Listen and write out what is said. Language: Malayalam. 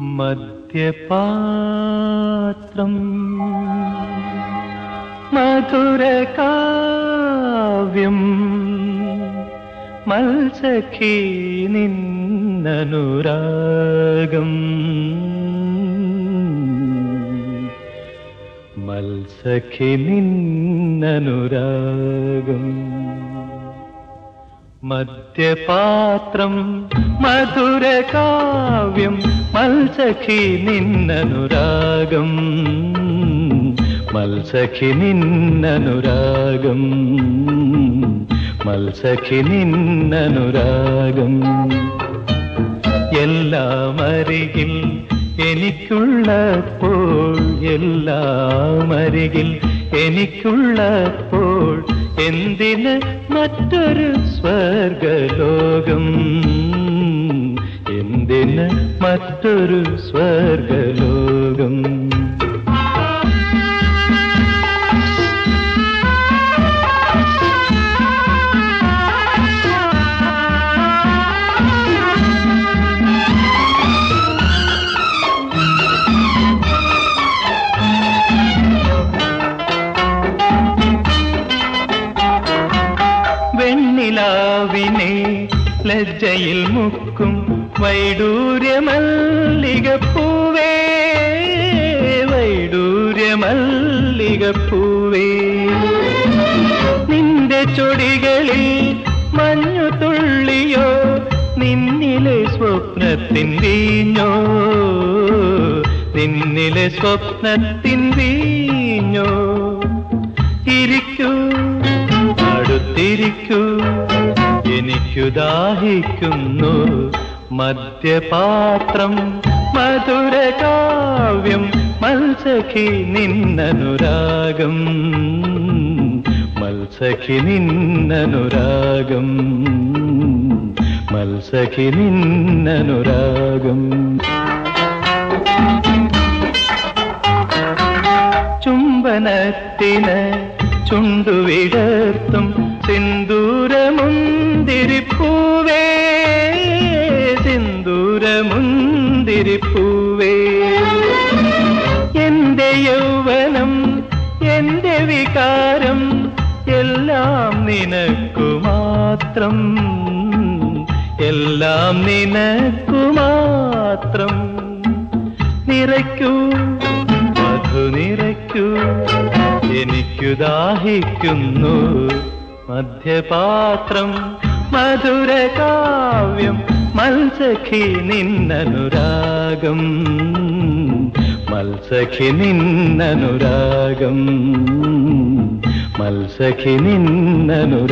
മദ്യപാത്രം. മധുരകാവ്യം. മത്സഖി നിന്നനുരാഗം. മത്സഖി നിന്നനുരാഗം. മദ്യപാത്രം മധുരകാവ്യം മത്സഖി നിന്നനുരാഗം. മത്സഖി നിന്നനുരാഗം മത്സഖി നിന്നനുരാഗം. എല്ലാം അരികിൽ എനിക്കുള്ളപ്പോൾ എല്ലാം അരികിൽ എനിക്കുള്ളപ്പോൾ എന്തിന് മറ്റൊരു സ്വർഗലോകം? എന്തിന് മറ്റൊരു സ്വർഗലോകം? വെണ്ണിലാവിനെ ലജ്ജയിൽ മുക്കും വൈഡൂര്യമല്ലികപ്പൂവേ വൈഡൂര്യമല്ലികപ്പൂവേ. നിന്റെ ചൊടികളിൽ മഞ്ഞു തുള്ളിയോ നിന്നിലെ സ്വപ്നത്തിൻ വീഞ്ഞോ നിന്നിലെ സ്വപ്നത്തിൻ വീഞ്ഞോ. ഇരിക്കൂ. അടുത്തിരിക്കൂ എനിക്കു ദാഹിക്കുന്നു മദ്യപാത്രം മധുരകാവ്യം മത്സഖി നിന്നനുരാഗം. മത്സഖി നിന്നനുരാഗം മത്സഖി നിന്നനുരാഗം. ചുംബനത്തിന് ചുണ്ടുവിടർത്തും സിന്ദൂരമുന്തിരിപ്പൂവേ സിന്ദൂരമുന്തിരിപ്പൂവേ. എന്റെ യൗവനം എന്റെ വികാരം എല്ലാം നിനക്കു മാത്രം എല്ലാം നിനക്കു മാത്രം. നിറയ്ക്കൂ മധു നിറയ്ക്കൂ. ദാഹിക്കുന്നു. മധ്യപാത്രം മധുരകാവ്യം മത്സഖി നിന്നനുരാഗം. മത്സഖി നിന്നനുരാഗം. മത്സഖി നിന്നനുരാഗം.